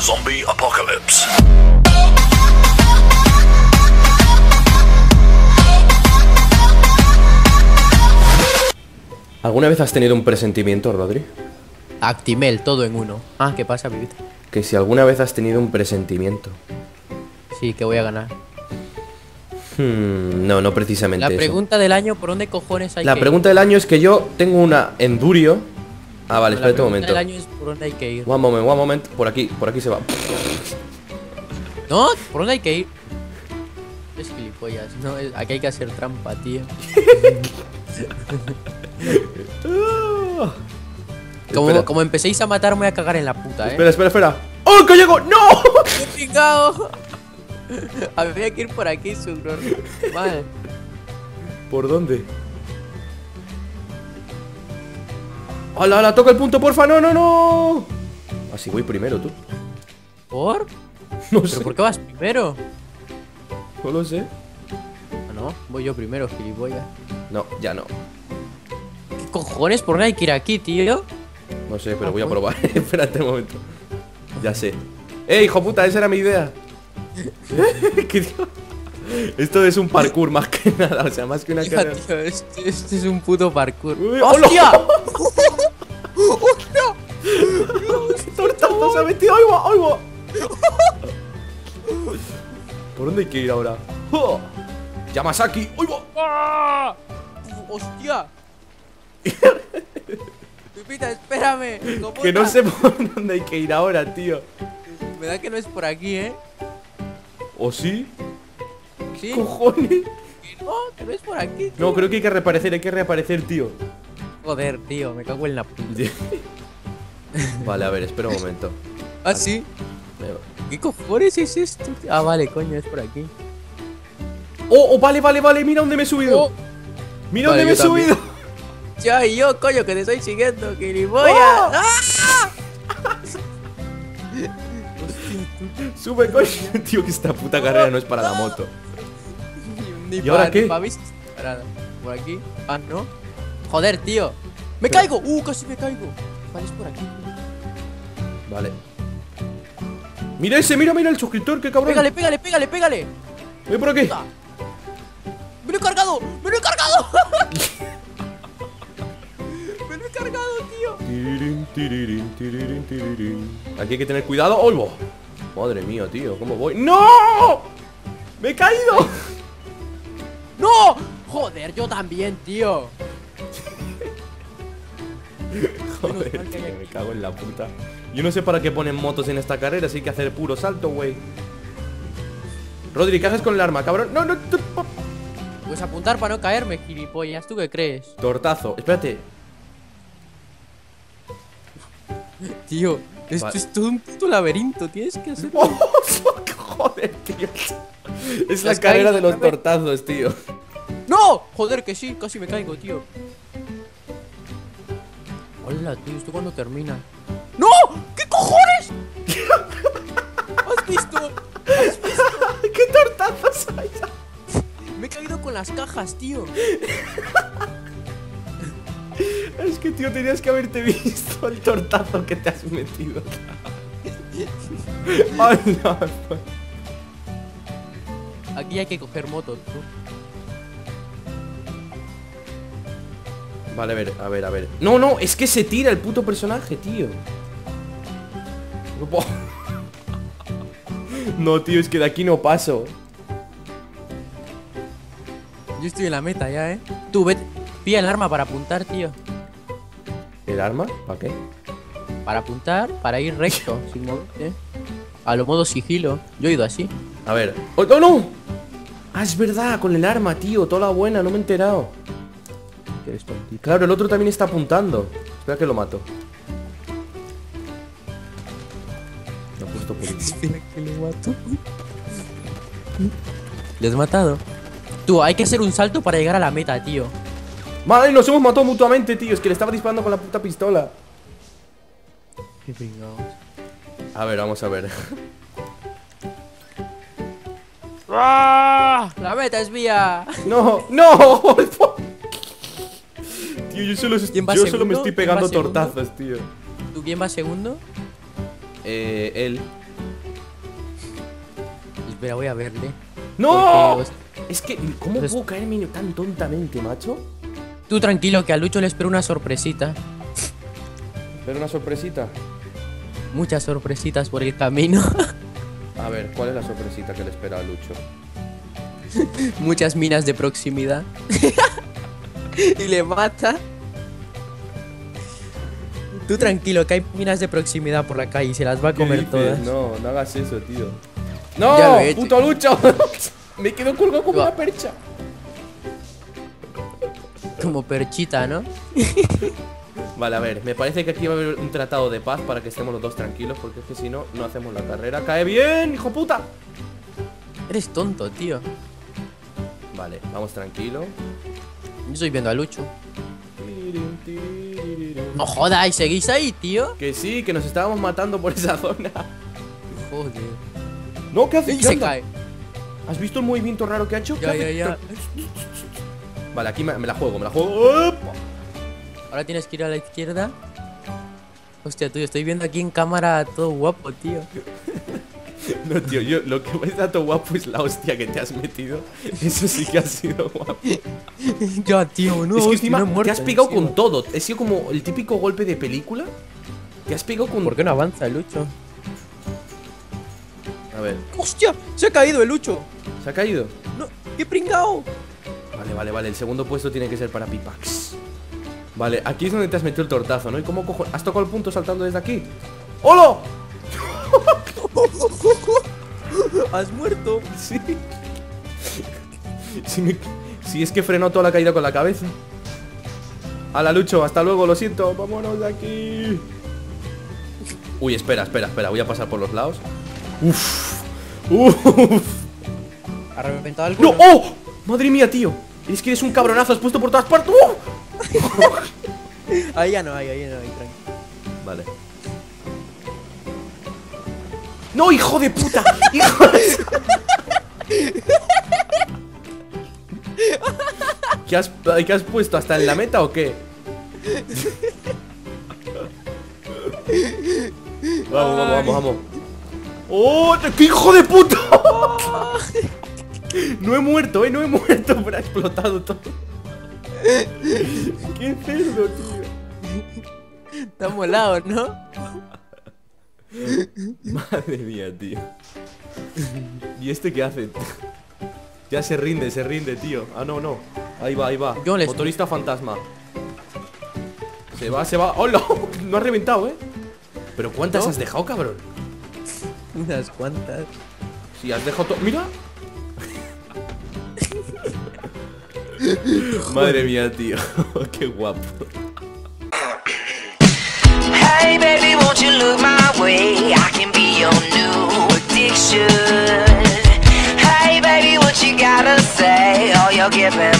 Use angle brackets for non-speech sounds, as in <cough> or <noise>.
Zombie Apocalypse. ¿Alguna vez has tenido un presentimiento, Rodri? Actimel, todo en uno. Ah, ¿qué pasa, pibita? Que si alguna vez has tenido un presentimiento. Sí, que voy a ganar. Hmm, no, no precisamente La eso. pregunta del año, ¿por dónde cojones hay La que pregunta del año es que yo tengo una Endurio. Ah, vale, espérate un momento. año es por dónde hay que ir. One moment, one moment. Por aquí, por aquí se va. ¿No? ¿Por dónde hay que ir? Es gilipollas. No, es- aquí hay que hacer trampa, tío. <laughs> Como, como empecéis a matar, me voy a cagar en la puta, eh. Espera, espera, espera. ¡Oh, que llego! ¡No! <laughs> ¡Qué picado! <laughs> Habría que ir por aquí, Sugror. Vale. ¿Por dónde? ¡Hala, hala! ¡Toca el punto, porfa! ¡No, no, no! Así voy primero, tú. ¿Por? No ¿Pero sé. por qué vas primero? No lo sé. Ah, no, voy yo primero, gilipollas. No, ya no. ¿Qué cojones? ¿Por qué hay que ir aquí, tío? No sé, pero Ah, voy a pues. probar. <laughs> Espérate un momento. Ya sé. ¡Eh, hijo puta! Esa era mi idea. <laughs> ¿Qué? Esto es un parkour más que nada. O sea, más que una carrera. tío, este, este es un puto parkour. Uy, ¡Hostia! Se ha metido! ¡Ahí va! ¡Ahí va! ¿Por dónde hay que ir ahora? ¡Oh! ¡Yamasaki! ¡Ahí va! ¡Ah! ¡Hostia! Pipita, espérame. Que no sé por dónde hay que ir ahora, tío. Me da que no es por aquí, ¿eh? ¿O sí? ¿Sí? ¡Cojones! No, que no es por aquí. tío. No, creo que hay que reaparecer, hay que reaparecer, tío. Joder, tío, me cago en la puta. <laughs> vale, a ver, espera un momento. ¿Ah, sí? ¿Qué cojones es esto? Ah, vale, coño, es por aquí. ¡Oh, oh, vale, vale, vale! ¡Mira dónde me he subido! Oh. ¡Mira Vale, dónde me he también. subido! <laughs> Ya, y yo, coño, que te estoy siguiendo, gilipollas. ¡Oh! ¡Ah! <laughs> ¡Sube, coño! <laughs> Tío, que esta puta carrera no es para la moto. Ni ¿Y ahora pa- qué? ni. Por aquí. Ah, no. Joder, tío. ¡Me caigo! ¡Uh, casi me caigo! Es por aquí. Vale. ¡Mira ese! ¡Mira, mira el suscriptor! ¡Qué cabrón! Pégale, pégale, pégale, pégale. ¡Voy por aquí! ¡Me lo he cargado! ¡Me lo he cargado! <laughs> ¡Me lo he cargado, tío! Tirirín, tirirín, tirirín, tirirín. Aquí hay que tener cuidado. ¡Olvo! Madre mía, tío, ¿cómo voy? ¡No! ¡Me he caído! <laughs> ¡No! Joder, yo también, tío. <laughs> Joder, tío, me cago en la puta. Yo no sé para qué ponen motos en esta carrera, así que hacer puro salto, güey. Rodri, ¿qué haces con el arma, cabrón? No, no, Pues apuntar para no caerme, gilipollas. ¿Tú qué crees? Tortazo. Espérate. <laughs> Tío, esto Vale. es todo un puto laberinto. Tienes que hacer. <laughs> Oh, fuck, joder, tío. Es la carrera de los tortazos, tío. ¡No! Joder, que sí, casi me caigo, tío. Hola, tío, ¿esto cuándo termina? ¡No! ¿Qué cojones? <laughs> ¿Has visto? <laughs> ¿Qué tortazos hay? <laughs> Me he caído con las cajas, tío. Es que, tío, tenías que haberte visto el tortazo que te has metido. Ay, no, pues. Aquí hay que coger moto, tú. Vale, a ver, a ver, a ver. No, no, es que se tira el puto personaje, tío. <laughs> No tío, es que de aquí no paso. Yo estoy en la meta ya, ¿eh? Tú, vete. Pilla el arma para apuntar, tío. ¿El arma? ¿Para qué? Para apuntar, para ir recto, <laughs> sin moverte. A lo modo sigilo. Yo he ido así. A ver. ¡Oh, no, no! Ah, es verdad, con el arma, tío. Toda la buena, no me he enterado. Eres. Claro, el otro también está apuntando. Espera que lo mato. Lo he puesto por <laughs> Espera que lo mato. ¿Le has matado? Tú, hay que hacer un salto para llegar a la meta, tío. Madre, nos hemos matado mutuamente, tío. Es que le estaba disparando con la puta pistola. Qué pringados. A ver, vamos a ver. ¡Ah! La meta es mía. No, no. <laughs> tío, yo solo, ¿Quién va yo solo me estoy ¿Quién va pegando tortazos, tío. ¿Tú quién va segundo? Eh, él. Espera, voy a verle. ¡No! Porque Es que, ¿cómo Entonces- puedo caerme tan tontamente, macho? Tú tranquilo, que a Lucho le espero una sorpresita. Pero una sorpresita. Muchas sorpresitas por el camino. <laughs> A ver, ¿cuál es la sorpresita que le espera a Lucho? Muchas minas de proximidad. <laughs> <laughs> y le mata. Tú tranquilo, que hay minas de proximidad por la calle y se las va a ¿Qué comer todas. No, no hagas eso, tío. Ya ¡No! lo he hecho. ¡Puto Lucho! <laughs> Me quedo colgado como una percha. Como perchita, ¿no? <laughs> Vale, a ver, me parece que aquí va a haber un tratado de paz para que estemos los dos tranquilos, porque es que si no, no hacemos la carrera. ¡Cae bien, hijo puta! Eres tonto, tío. Vale, vamos tranquilo. Yo estoy viendo a Lucho. No jodáis, ¿seguís ahí, tío? Que sí, que nos estábamos matando por esa zona. Joder. No, ¿qué hace? Y ¿Qué se cae. ¿Has visto el movimiento raro que ha hecho? ¿Qué Ya, ya, ya. Vale, aquí me, me la juego, me la juego. Ahora tienes que ir a la izquierda. Hostia, tú, estoy viendo aquí en cámara todo guapo, tío. <laughs> No, tío, yo lo que me da todo guapo es la hostia que te has metido. Eso sí que ha sido guapo. <laughs> ya, tío, no. es que encima no muerto, te has pegado encima. con todo. Ha sido como el típico golpe de película. Te has pegado con. ¿Por qué no avanza el Lucho? A ver, ¡Hostia! ¡Se ha caído el Lucho! ¿se ha caído? ¡No! ¡Qué pringao! Vale, vale, vale. El segundo puesto tiene que ser para Pipax. Vale, aquí es donde te has metido el tortazo, ¿no? ¿Y cómo cojo? ¿Has tocado el punto saltando desde aquí? ¡Hola! <laughs> <laughs> ¡Has muerto! Sí. Si, me- si es que frenó toda la caída con la cabeza. A la Lucho, hasta luego, lo siento. Vámonos de aquí. Uy, espera, espera, espera. Voy a pasar por los lados. Uf. Uf. ¿Ha reventado el ¡No! ¡Oh! ¡Madre mía, tío! Es que eres un cabronazo, has puesto por todas partes. <laughs> Ahí ya no hay, ahí ya no hay, tranqui. Vale. ¡No, hijo de puta! <laughs> ¡Hijo de... ¿Qué has, ¿Qué has puesto? ¿Hasta en la meta o qué? Vamos, vamos, vamos, vamos. ¡Oh! ¡Qué hijo de puta! No he muerto, eh, no he muerto, pero ha explotado todo. ¡Qué cerdo, tío! Está molado, ¿no? Madre mía, tío. ¿Y este qué hace? Ya se rinde, se rinde, tío. Ah, no, no. Ahí va, ahí va. Yo les- Motorista fantasma. Se va, se va. ¡Hola! <laughs> No ha reventado, ¿eh? ¿Pero cuántas ¿No? has dejado, cabrón? Unas cuantas. Si has dejado todo. ¡Mira! Madre mía, tío. <laughs> Qué guapo. Hey baby, won't you look my way? I can be your new addiction. Hey baby, what you gotta say? Oh, you're giving